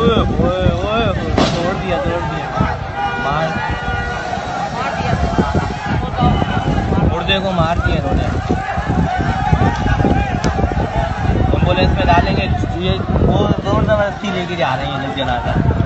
तोड़ दिया तोड़ दिया। को मार दिया इन्होंने एंबुलेंस में डालेंगे, ये वो ज़ोर ज़बरदस्ती लेके जा रहे हैं जब जलाकर।